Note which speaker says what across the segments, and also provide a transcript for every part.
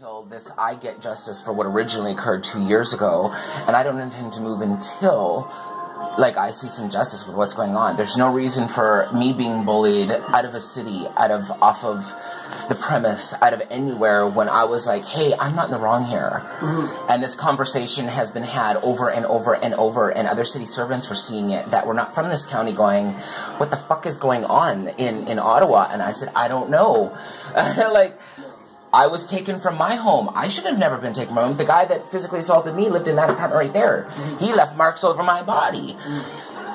Speaker 1: until this I get justice for what originally occurred two years ago, and I don't intend to move until like I see some justice with what's going on. There's no reason for me being bullied out of a city, out of off of the premise, out of anywhere when I was like, hey, I'm not in the wrong here. Mm-hmm. And this conversation has been had over and over and over, and other city servants were seeing it that were not from this county going, what the fuck is going on in, in Ottawa? And I said, I don't know. like, I was taken from my home. I should have never been taken from home. The guy that physically assaulted me lived in that apartment right there. He left marks over my body.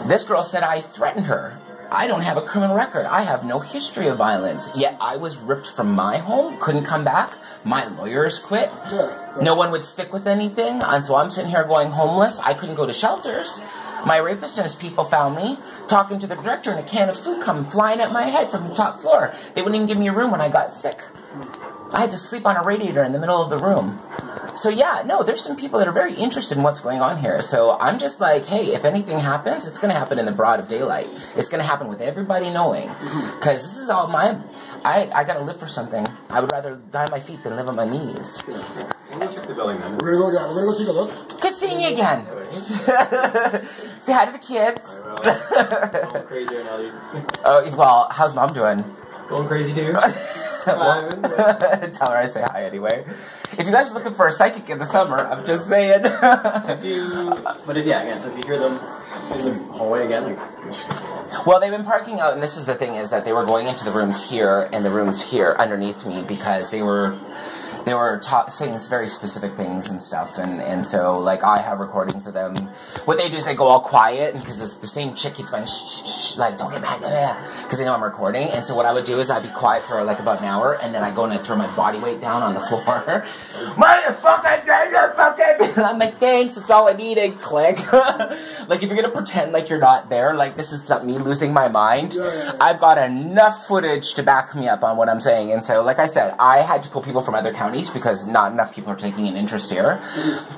Speaker 1: This girl said I threatened her. I don't have a criminal record. I have no history of violence. Yet I was ripped from my home, couldn't come back. My lawyers quit. No one would stick with anything. And so I'm sitting here going homeless. I couldn't go to shelters. My rapist and his people found me talking to the director and a can of food come flying at my head from the top floor. They wouldn't even give me a room when I got sick. I had to sleep on a radiator in the middle of the room. So yeah, no, there's some people that are very interested in what's going on here. So I'm just like, hey, if anything happens, it's going to happen in the broad of daylight. It's going to happen with everybody knowing, mm-hmm. because this is all my. I I got to live for something. I would rather die on my feet than live on my knees.
Speaker 2: We're gonna check the building then.
Speaker 3: We're gonna go. Yeah, we're gonna go take a look.
Speaker 1: Good seeing you again. Say hi to the kids.
Speaker 2: Going crazy right now, dude.
Speaker 1: Oh well, how's mom doing?
Speaker 2: Going crazy too.
Speaker 1: Well, tell her I say hi anyway. If you guys are looking for a psychic in the summer, I'm just saying.
Speaker 2: If you, but if yeah, again, so if you hear them in the hallway again, like,
Speaker 1: well, they've been parking out, and this is the thing: is that they were going into the rooms here and the rooms here underneath me because they were they were ta- saying very specific things and stuff, and, and so like I have recordings of them. What they do is they go all quiet, because it's the same chick keeps going shh, shh, shh like don't get mad, because they know I'm recording. And so what I would do is I'd be quiet for like about an hour, and then I go and throw my body weight down on the floor. Motherfucker, motherfucker! I'm like, thanks, it's all I needed. Click. like if you're gonna pretend like you're not there, like this is not me losing my mind. I've got enough footage to back me up on what I'm saying, and so like I said, I had to pull people from other counties because not enough people are taking an interest here.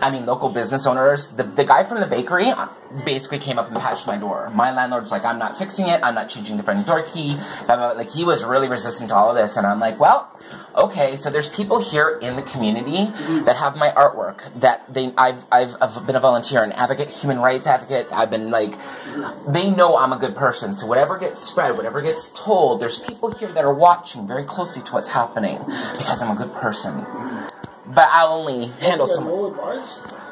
Speaker 1: I mean, local business owners. The, the guy from the bakery uh, basically came up and patched my door. My landlord's like, I'm not fixing it. I'm not changing the front door key. Like he was really resistant to all of this, and I'm like, well, okay. So there's people here in the community that have my artwork. That they, I've, I've, I've been a volunteer, an advocate, human rights advocate. I've been like, they know I'm a good person. So whatever gets spread, whatever gets told, there's people here that are watching very closely to what's happening because I'm a good person. But I'll only handle some.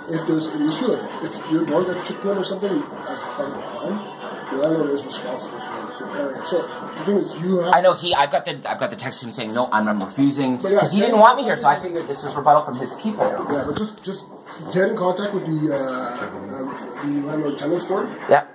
Speaker 3: If there's an issue, like if your door gets kicked in or something as part of the crime, your landlord is responsible for repairing it. So the thing is, you have.
Speaker 1: I know he. I've got the. I've got the text him saying no. I'm, I'm refusing
Speaker 3: But yeah,
Speaker 1: because he didn't want me here. So I figured this was rebuttal from his people.
Speaker 3: Yeah, but just just get in contact with the uh, um, the landlord tenants board.
Speaker 1: Yeah.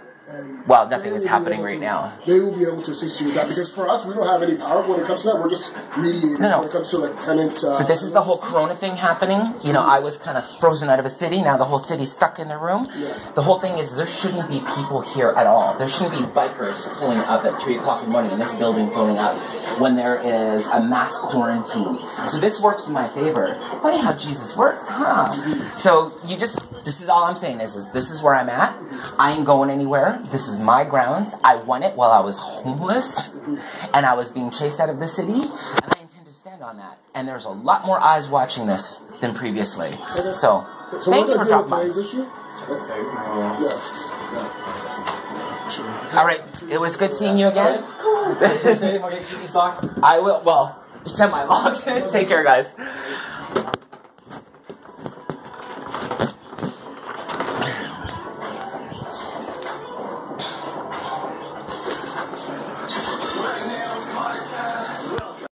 Speaker 1: Well, nothing is happening right
Speaker 3: to-
Speaker 1: now.
Speaker 3: They will be able to assist you with that because for us, we don't have any power when it comes to that. We're just mediators
Speaker 1: No, no.
Speaker 3: when it comes to like tenants. Uh,
Speaker 1: But this is the whole Corona thing happening. You know, I was kind of frozen out of a city. Now the whole city's stuck in the room.
Speaker 3: Yeah.
Speaker 1: The whole thing is there shouldn't be people here at all. There shouldn't be bikers pulling up at three o'clock in the morning in this building filling up when there is a mass quarantine. So this works in my favor. Funny how Jesus works, huh? So you just this is all I'm saying is, is this is where I'm at. I ain't going anywhere. This is my grounds. I won it while I was homeless and I was being chased out of the city, and I intend to stand on that. And there's a lot more eyes watching this than previously. So,
Speaker 3: So
Speaker 1: thank you for
Speaker 3: gonna deal with
Speaker 1: dropping by.
Speaker 3: issue.
Speaker 2: let's say,
Speaker 3: Yeah. yeah. Sure.
Speaker 1: All right, it was good seeing you again.
Speaker 2: say if I can keep this locked.
Speaker 1: I will. Well, semi-locked. Take care, guys.